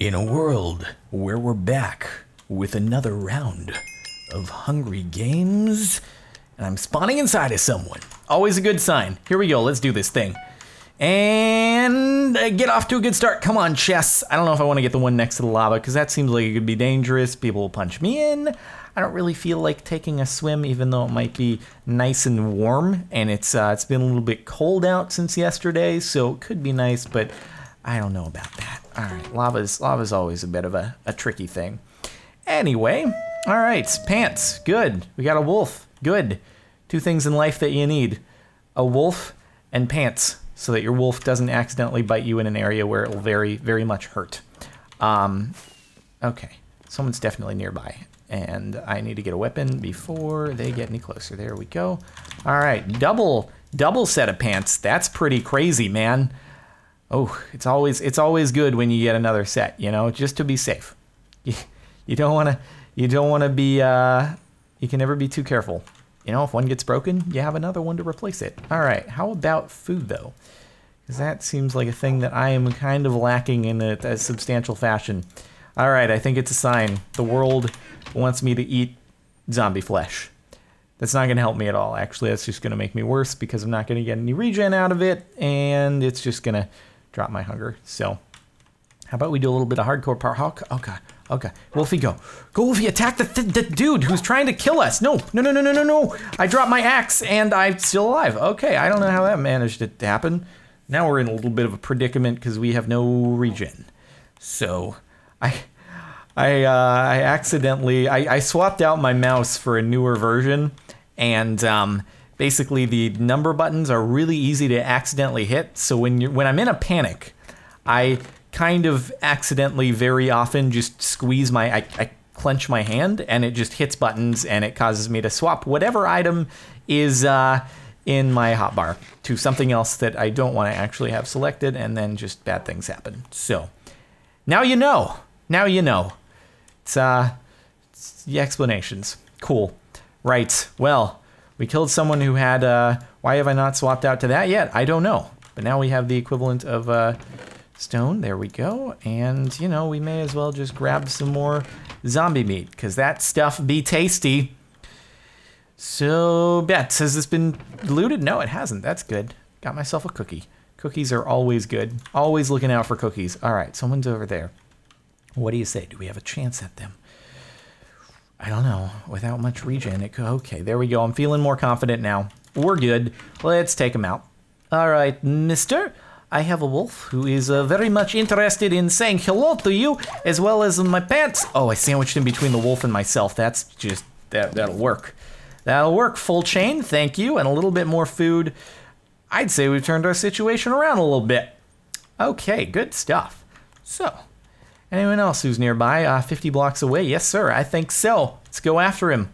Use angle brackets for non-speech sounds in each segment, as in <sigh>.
In a world where we're back with another round of Hunger Games, and I'm spawning inside of someone. Always a good sign. Here we go, let's do this thing. And uh, get off to a good start. Come on, chess. I don't know if I want to get the one next to the lava because that seems like it could be dangerous. People will punch me in. I don't really feel like taking a swim, even though it might be nice and warm. And it's uh, it's been a little bit cold out since yesterday, so it could be nice, but I don't know about that. All right, lava's lava's always a bit of a, a tricky thing. Anyway, all right, pants, good. We got a wolf, good. Two things in life that you need: a wolf and pants, so that your wolf doesn't accidentally bite you in an area where it will very, very much hurt. Um, okay, someone's definitely nearby, and I need to get a weapon before they get any closer. There we go. All right, double double set of pants. That's pretty crazy, man. Oh, it's always it's always good when you get another set, you know, just to be safe. <laughs> You, you don't want to you don't want to be uh, you can never be too careful. You know, if one gets broken, you have another one to replace it. All right, how about food though? Because that seems like a thing that I am kind of lacking in a, a substantial fashion. All right, I think it's a sign. The world wants me to eat zombie flesh. That's not going to help me at all. Actually, that's just going to make me worse because I'm not going to get any regen out of it, and it's just going to drop my hunger. So, how about we do a little bit of hardcore parkour? Okay, okay, okay. Wolfie, go. Go, Wolfie, attack the, th- the dude who's trying to kill us. No, no, no, no, no, no, no. I dropped my axe, and I'm still alive. Okay, I don't know how that managed to happen. Now we're in a little bit of a predicament because we have no regen. So, I... I, uh, I accidentally I, I swapped out my mouse for a newer version, and um, basically the number buttons are really easy to accidentally hit. So when you when I'm in a panic, I kind of accidentally very often just squeeze my I, I clench my hand and it just hits buttons and it causes me to swap whatever item is uh, in my hotbar to something else that I don't want to actually have selected, and then just bad things happen. So now you know. Now you know. It's uh, it's the explanations. Cool. Right. Well, we killed someone who had. Uh, why have I not swapped out to that yet? I don't know. But now we have the equivalent of uh, stone. There we go. And you know, we may as well just grab some more zombie meat because that stuff be tasty. So, Bets, has this been looted? No, it hasn't. That's good. Got myself a cookie. Cookies are always good. Always looking out for cookies. All right, someone's over there. What do you say? Do we have a chance at them? I don't know. Without much regen, it could. Okay, there we go. I'm feeling more confident now. We're good. Let's take him out. All right, mister. I have a wolf who is uh, very much interested in saying hello to you, as well as my pants. Oh, I sandwiched in between the wolf and myself. That's just, that, that'll work. That'll work. Full chain, thank you, and a little bit more food. I'd say we've turned our situation around a little bit. Okay, good stuff. So, Anyone else who's nearby? Uh, 50 blocks away? Yes, sir. I think so. Let's go after him.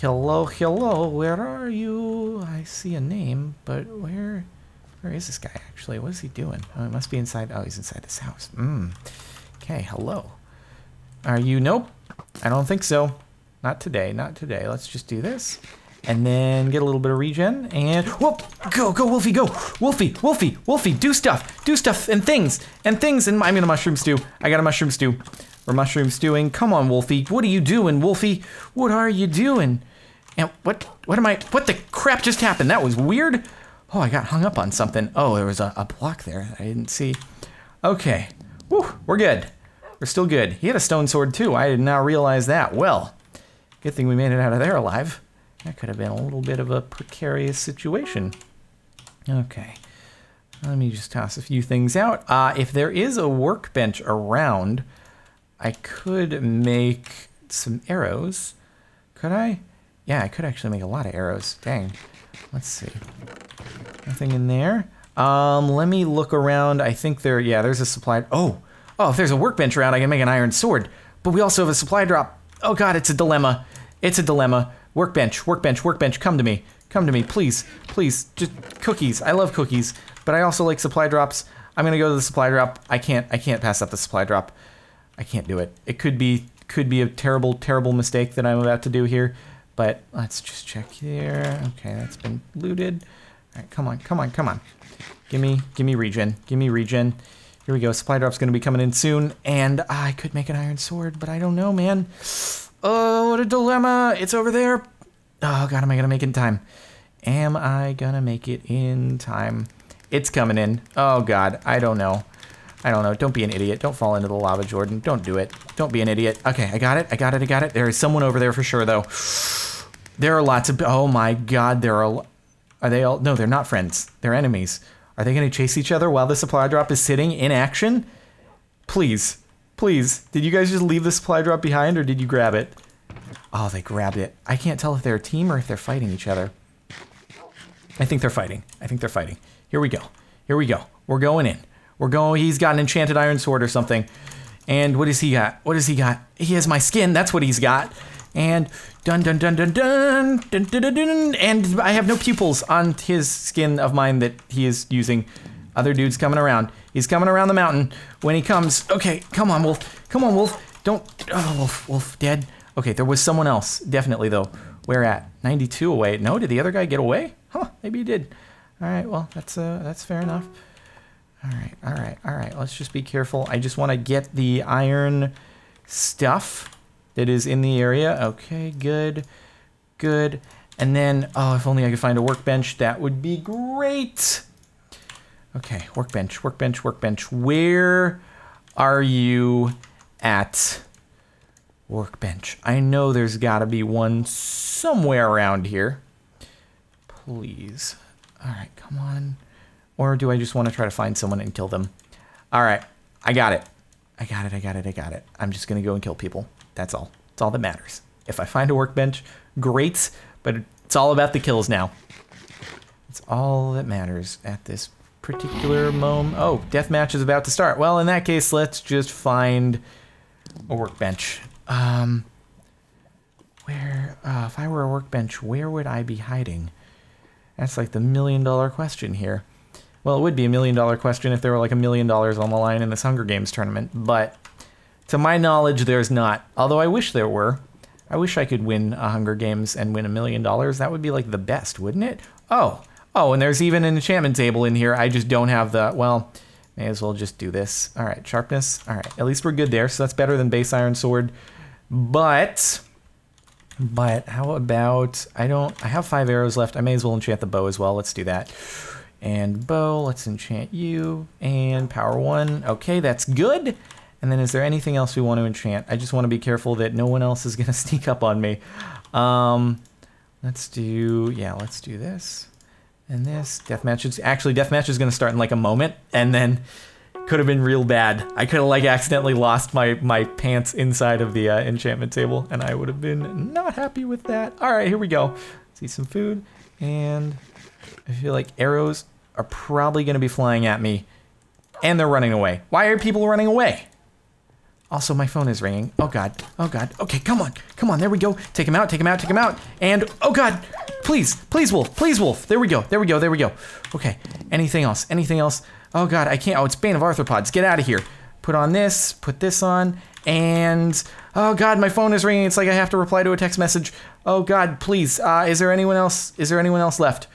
Hello, hello. Where are you? I see a name, but where where is this guy actually? What is he doing? Oh, he must be inside. Oh, he's inside this house. Hmm. Okay, hello. Are you? Nope. I don't think so. Not today. Not today. Let's just do this and then get a little bit of regen, and whoop, go, go, Wolfie, go, Wolfie, Wolfie, Wolfie, do stuff, do stuff, and things, and things, and I'm gonna mushroom stew. I got a mushroom stew. We're mushroom stewing. Come on, Wolfie, what are you doing, Wolfie? What are you doing? And what, what am I, what the crap just happened? That was weird. Oh, I got hung up on something. Oh, there was a, a block there I didn't see. Okay, Woo, we're good. We're still good. He had a stone sword too. I did not realize that. Well, good thing we made it out of there alive. That could have been a little bit of a precarious situation. Okay. Let me just toss a few things out. Uh, if there is a workbench around, I could make some arrows. Could I? Yeah, I could actually make a lot of arrows. Dang. Let's see. Nothing in there. Um, let me look around. I think there, yeah, there's a supply. Oh, oh, if there's a workbench around, I can make an iron sword. But we also have a supply drop. Oh God, it's a dilemma. It's a dilemma. Workbench, workbench, workbench, come to me. Come to me, please, please. Just cookies. I love cookies, but I also like supply drops. I'm gonna go to the supply drop. I can't. I can't pass up the supply drop. I can't do it. It could be could be a terrible, terrible mistake that I'm about to do here. But let's just check here. Okay, that's been looted. All right, come on, come on, come on. Give me, give me regen. Give me regen. Here we go. Supply drop's to be coming in soon. And I could make an iron sword, but I don't know, man. Oh, what a dilemma. It's over there. Oh, God, am I going to make it in time? Am I going to make it in time? It's coming in. Oh, God, I don't know. I don't know. Don't be an idiot. Don't fall into the lava, Jordan. Don't do it. Don't be an idiot. Okay, I got it. I got it. I got it. There is someone over there for sure, though. There are lots of... Oh, my God. There are... Are they all... No, they're not friends. They're enemies. Are they going to chase each other while the supply drop is sitting in action? Please. Please. Did you guys just leave the supply drop behind or did you grab it? Oh, they grabbed it. I can't tell if they're a team or if they're fighting each other. I think they're fighting. I think they're fighting. Here we go. Here we go. We're going in. We're going. He's got an enchanted iron sword or something. And what does he got? What does he got? He has my skin. That's what he's got. And dun dun dun dun dun dun dun dun dun. And I have no pupils on his skin of mine that he is using. Other dude's coming around. He's coming around the mountain. When he comes, okay, come on, Wolf. Come on, Wolf. Don't. Oh, Wolf. Wolf, dead. Okay, there was someone else. Definitely though. Where at? 92 away. No, did the other guy get away? Huh? Maybe he did. All right. Well, that's uh, that's fair enough. All right, all right, all right. Let's just be careful. I just want to get the iron stuff that is in the area. Okay, good, good. And then, oh, if only I could find a workbench, that would be great. Okay, workbench, workbench, workbench. Where are you at workbench? I know there's got to be one somewhere around here. Please. All right, come on. Or do I just want to try to find someone and kill them? All right, I got it. I got it, I got it, I got it. I'm just going to go and kill people. That's all. It's all that matters. If I find a workbench, great, but it's all about the kills now. It's all that matters at this particular moment. Oh, deathmatch is about to start. Well, in that case, let's just find a workbench. Um, where, uh, if I were a workbench, where would I be hiding? That's like the million dollar question here. Well, it would be a million dollar question if there were like a million dollars on the line in this Hunger Games tournament, but to my knowledge, there's not. Although I wish there were. I wish I could win a Hunger Games and win a million dollars. That would be like the best, wouldn't it? Oh, oh, and there's even an enchantment table in here. I just don't have the, well, may as well just do this. All right, sharpness. All right, at least we're good there. So that's better than base iron sword. But, but how about, I don't, I have five arrows left. I may as well enchant the bow as well. Let's do that and bow. Let's enchant you and power one. Okay, that's good. And then is there anything else we want to enchant? I just want to be careful that no one else is going <laughs> to sneak up on me. Um, let's do, yeah, let's do this and this. Deathmatch is, actually deathmatch is going to start in like a moment and then could have been real bad. I could have like accidentally lost my, my pants inside of the uh, enchantment table and I would have been not happy with that. All right, here we go. See some food and I feel like arrows are probably going to be flying at me. And they're running away. Why are people running away? Also, my phone is ringing. Oh, God. Oh, God. Okay, come on. Come on. There we go. Take him out. Take him out. Take him out. And, oh, God. Please. Please, Wolf. Please, Wolf. There we go. There we go. There we go. Okay. Anything else? Anything else? Oh, God. I can't. Oh, it's Bane of Arthropods. Get out of here. Put on this. Put this on. And, oh, God. My phone is ringing. It's like I have to reply to a text message. Oh, God. Please. Uh, is there anyone else? Is there anyone else left?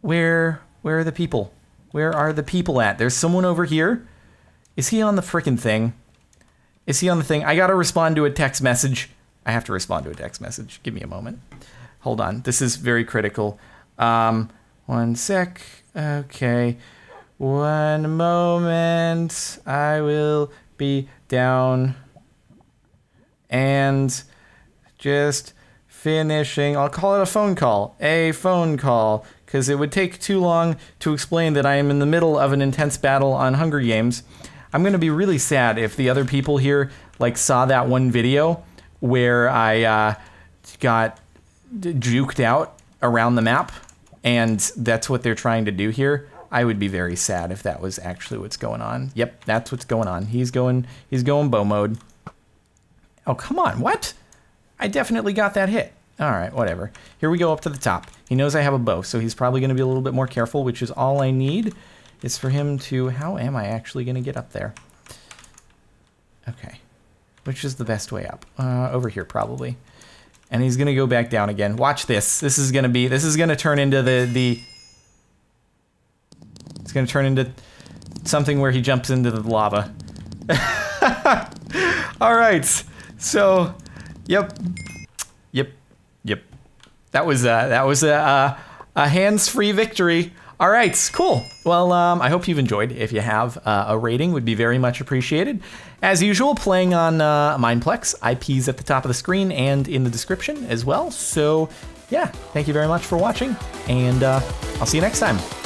Where where are the people? Where are the people at? There's someone over here. Is he on the frickin' thing? Is he on the thing? I gotta respond to a text message. I have to respond to a text message. Give me a moment. Hold on. This is very critical. Um, one sec. Okay. One moment. I will be down. And just finishing. I'll call it a phone call. A phone call because it would take too long to explain that I am in the middle of an intense battle on Hunger Games. I'm going to be really sad if the other people here like saw that one video where I uh, got juked out around the map, and that's what they're trying to do here. I would be very sad if that was actually what's going on. Yep, that's what's going on. He's going he's going bow mode. Oh, come on. What? I definitely got that hit. All right, whatever. Here we go up to the top. He knows I have a bow, so he's probably going to be a little bit more careful, which is all I need is for him to... How am I actually going to get up there? Okay. Which is the best way up? Uh, over here, probably. And he's to go back down again. Watch this. This is to be... This is to turn into the... the it's to turn into something where he jumps into the lava. <laughs> All right. So, yep, yep, yep. That was uh, that was a, a, a hands-free victory. All right, cool. Well, um, I hope you've enjoyed. If you have, uh, a rating would be very much appreciated. As usual, playing on uh, Mineplex. IP's at the top of the screen and in the description as well. So, yeah, thank you very much for watching, and uh, I'll see you next time.